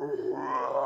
Rawr.